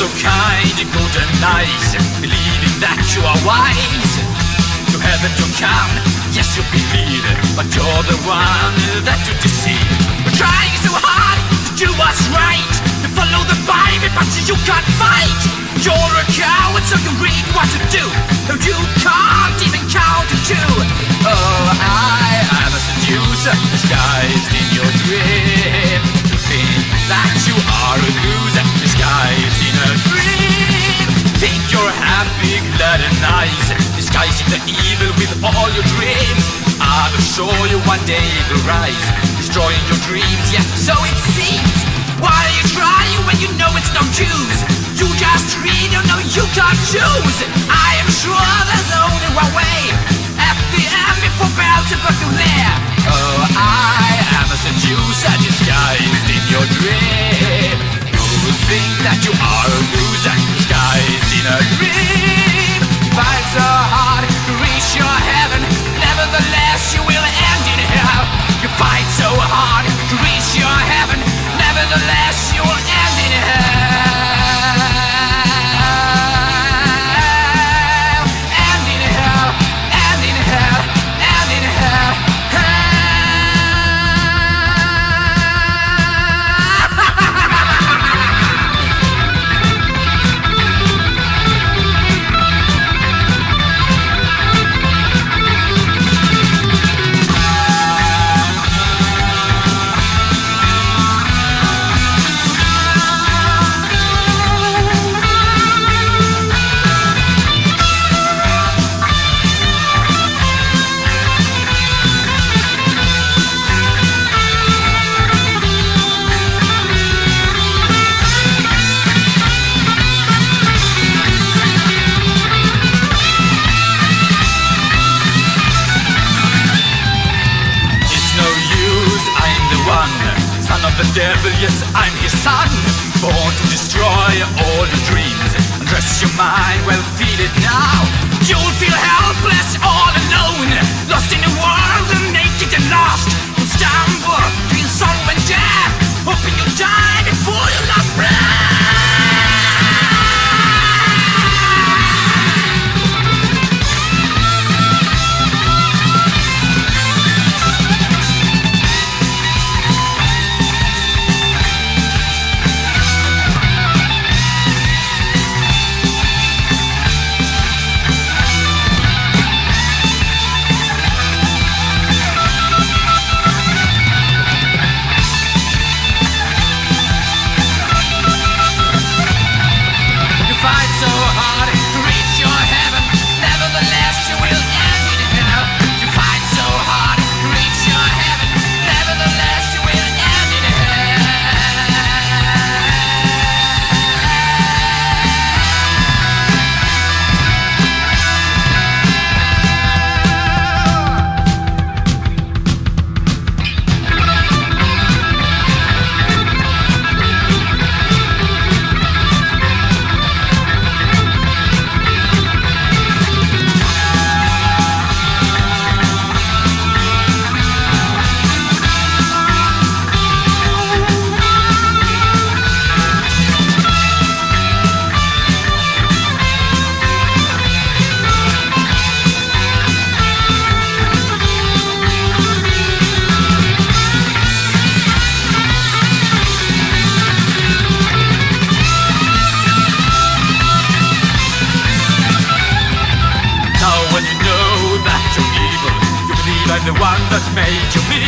so kind and good and nice, believing that you are wise. To heaven you come, yes you believe, but you're the one that you deceive. We're trying so hard to do what's right, to follow the Bible, but you can't fight. You're a coward, so you read what to do. No, you can't even count to two. Oh, I am a seducer, disguised in your dream. And nice, disguising the evil with all your dreams. I'll assure you one day will rise, destroying your dreams. Yes, so it seems. Why are you trying when you know it's no use? You just read, you know you can't choose. I am sure there's only one way. End, before Beelzebub to lair. Oh, I am a seducer disguised in your dream. Who would think that you are a loser disguised the devil, yes, I'm his son Born to destroy all your dreams Undress your mind, well, feel it now I'm the one that made you me.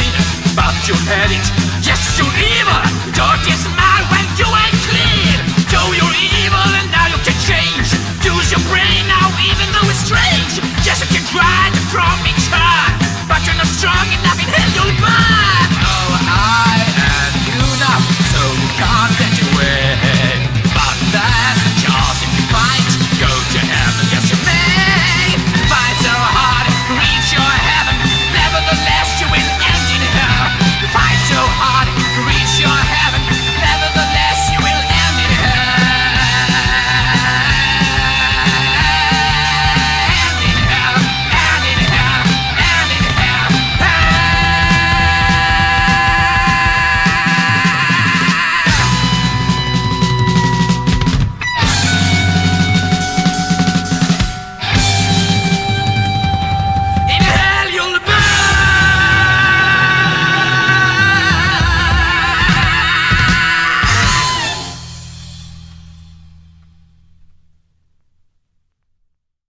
But you had it, yes you're evil. Dirtiest man when you ain't